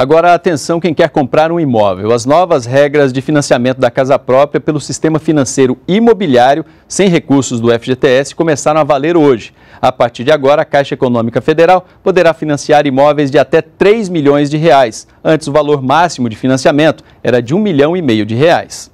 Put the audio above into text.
Agora, atenção quem quer comprar um imóvel. As novas regras de financiamento da casa própria pelo sistema financeiro imobiliário, sem recursos do FGTS, começaram a valer hoje. A partir de agora, a Caixa Econômica Federal poderá financiar imóveis de até 3 milhões de reais. Antes, o valor máximo de financiamento era de 1 milhão e meio de reais.